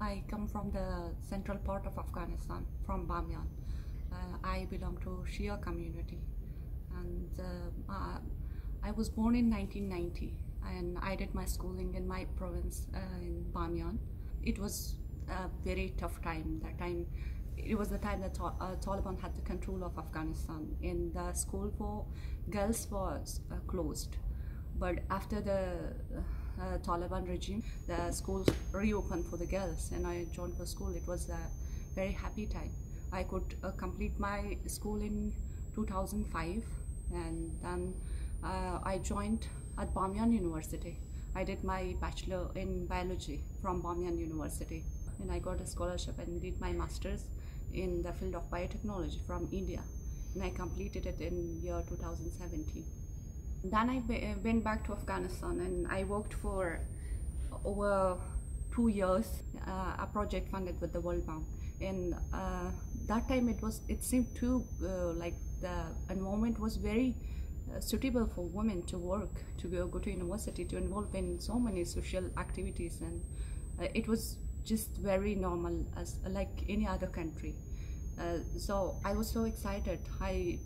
I come from the central part of Afghanistan, from Bamyan. Uh, I belong to Shia community, and uh, uh, I was born in 1990, and I did my schooling in my province uh, in Bamyan. It was a very tough time. That time, it was the time that Ta- uh, Taliban had the control of Afghanistan, and the school for girls was closed. But after the uh, Taliban regime, the schools reopened for the girls, and I joined the school. It was a very happy time. I could uh, complete my school in 2005, and then uh, I joined at Bamyan University. I did my bachelor in biology from Bamyan University, and I got a scholarship and did my masters in the field of biotechnology from India, and I completed it in year 2017. Then I be- went back to Afghanistan and I worked for over two years, uh, a project funded with the World Bank. And uh, that time it was, it seemed too uh, like the environment was very uh, suitable for women to work, to go, go to university, to involve in so many social activities, and uh, it was just very normal as like any other country. Uh, so I was so excited. I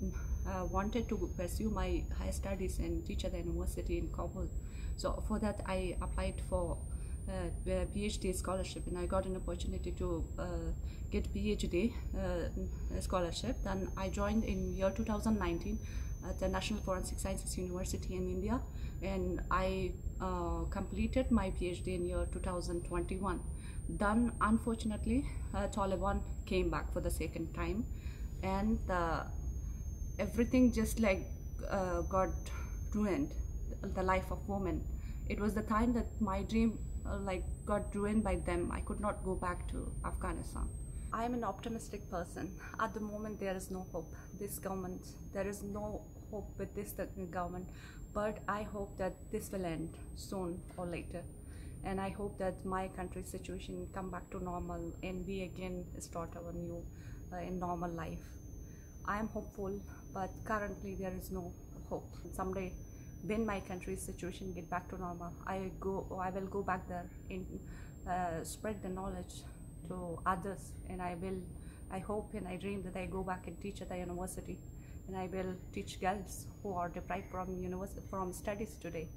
uh, wanted to pursue my higher studies and teach at the university in Kabul. So for that, I applied for uh, PhD scholarship, and I got an opportunity to uh, get PhD uh, scholarship. Then I joined in year 2019 at the National Forensic Sciences University in India, and I uh, completed my PhD in year 2021. Then, unfortunately, uh, Taliban came back for the second time, and uh, everything just like uh, got ruined. The life of women. It was the time that my dream uh, like got ruined by them. I could not go back to Afghanistan. I am an optimistic person. At the moment, there is no hope. This government, there is no hope with this government, but I hope that this will end soon or later. And I hope that my country's situation come back to normal and we again start our new uh, in normal life. I am hopeful, but currently there is no hope. Someday, when my country's situation get back to normal, I go. I will go back there and uh, spread the knowledge to others, and I will. I hope and I dream that I go back and teach at the university, and I will teach girls who are deprived from university from studies today.